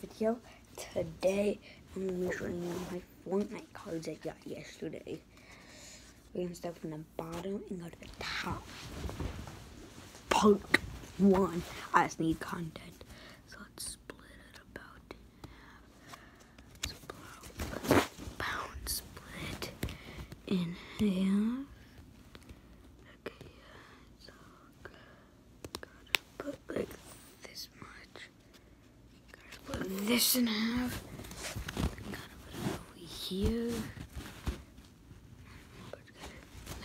Video. Today I'm gonna be showing you my Fortnite cards I got yesterday. We're gonna start from the bottom and go to the top. Part one. I just need content. So let's split it about half. Split, pound split in half. Okay, yeah. So gotta put like this much. Gotta put this in half. Gotta put it over here.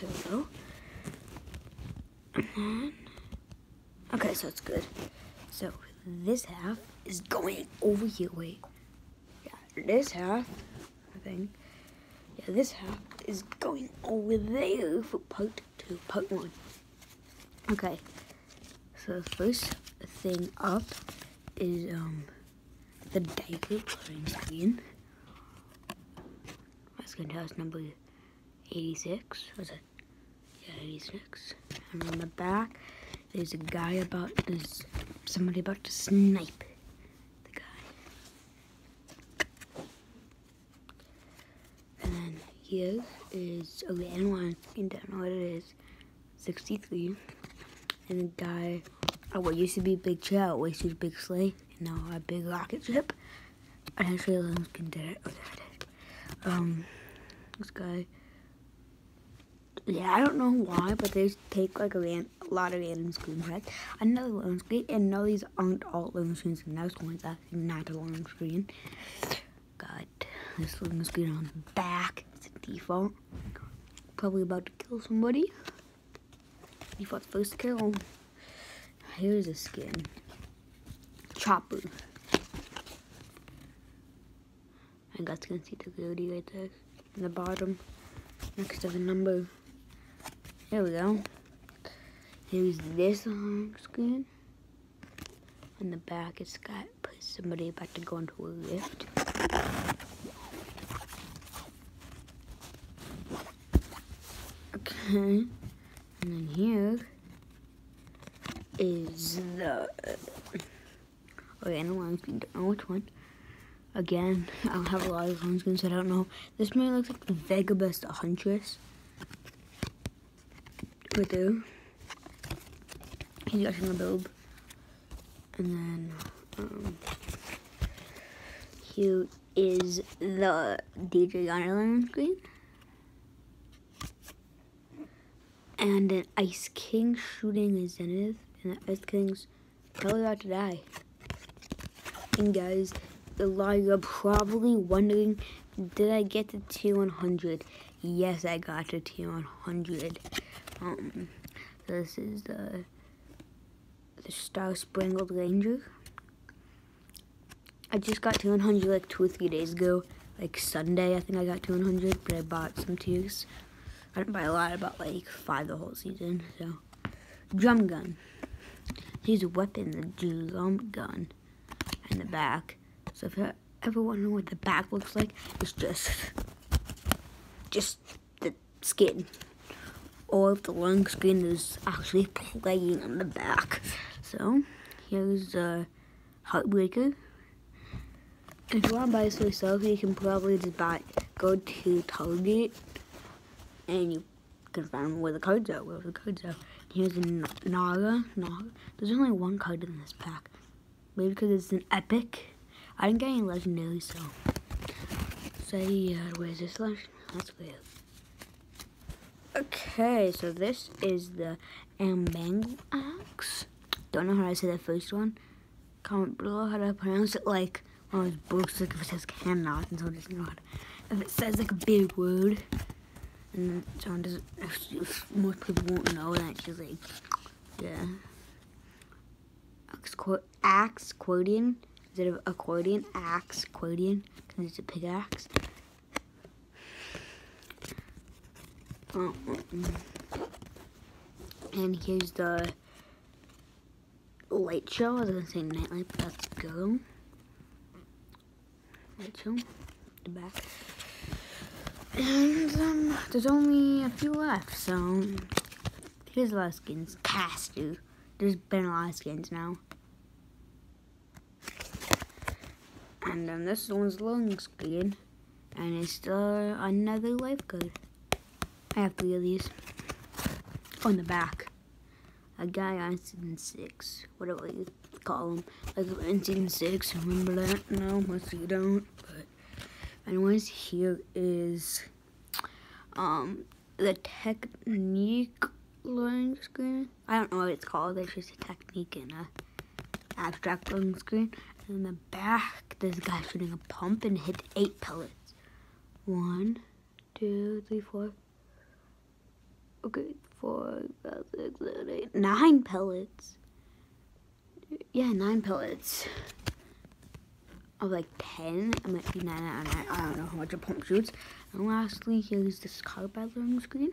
There we go. And then, okay, so it's good. So this half is going over here. Wait, yeah, this half, I think. Yeah, this half is going over there for part two, part one. Okay, so the first thing up is um the diaper playing screen. That's gonna tell us number 86. Was it? Yeah, 86. And on the back, there's a guy about there's somebody about to snipe the guy. And here is a random one. I don't know what it is. 63. And the guy, oh, what used to be Big Chow, always used Big Sleigh, and now a big rocket ship. I actually can did it. Oh, there. Um, this guy. Yeah, I don't know why, but they take like a, ran- a lot of random screenshots. Another loan screen, and no, these aren't all loan screens. The next one's actually not a loan screen. Got this loan screen on the back. It's a default. Probably about to kill somebody. Default's first kill. Here's a skin. Chopper. I got to can see the goatee right there in the bottom next to the number. There we go. Here's this on screen. On the back, it's got somebody about to go into a lift. Okay. And then here is the. Yeah, no, I don't know which one. Again, I don't have a lot of phone screens, so I don't know. This one looks like the Vegabest Huntress. Right there. He's got a build. And then, um, here is the DJ Ireland screen. And an Ice King shooting a Zenith. And the Ice King's probably about to die. And guys, a lot of you are probably wondering, did I get the T100? Yes, I got the T100. Um, this is the the Star Spangled Ranger. I just got 200 like two or three days ago. Like Sunday, I think I got 200, but I bought some tiers. I didn't buy a lot, I bought like five the whole season, so. Drum gun. Here's a weapon, the drum gun. In the back. So if you ever wonder what the back looks like, it's just, just the skin. Or if the long skin is actually playing on the back. So, here's a Heartbreaker. If you want to buy this for yourself, you can probably just buy, go to Target, and you can find where the cards are, where the cards are. Here's a Naga. Naga. There's only one card in this pack. Maybe because it's an epic. I didn't get any legendary, so. Say, uh, where's this legendary? That's weird. Okay, so this is the Ambangle axe. Don't know how to say the first one. Comment below how to pronounce it like one of those books, like if it says cannot, and someone doesn't know how to. If it says like a big word, and someone doesn't, most people won't know, then it's just like, yeah. Axe quotidian instead of accordion, axe quotidian because it's a pickaxe. Oh, and here's the light show. I was gonna say nightlight, but let's go. Light show, the back. And um, there's only a few left, so Here's a lot of skins. Cast, dude. There's been a lot of skins now. And um, this one's long screen. And it's still another lifeguard. I have three of these. On the back. A guy on season six. Whatever you call him. Like in season six. Remember that? No, most you don't. But anyways, here is um the technique learning screen. I don't know what it's called. It's just a technique in a abstract learning screen. And in the back, there's a guy shooting a pump and hit eight pellets. One, two, three, four. Okay, four, five, six, seven, eight, nine pellets. Yeah, nine pellets. Of like ten. It might be nine out of nine. I don't know how much a pump shoots. And lastly, here's this car battling screen.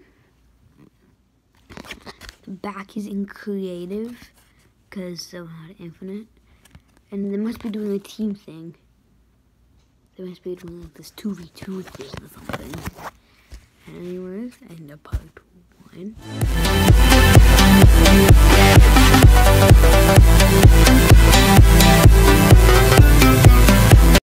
The back is in creative because they're not infinite. And they must be doing a team thing. They must be doing like this 2v2 thing or something. Anyways, end of part 1.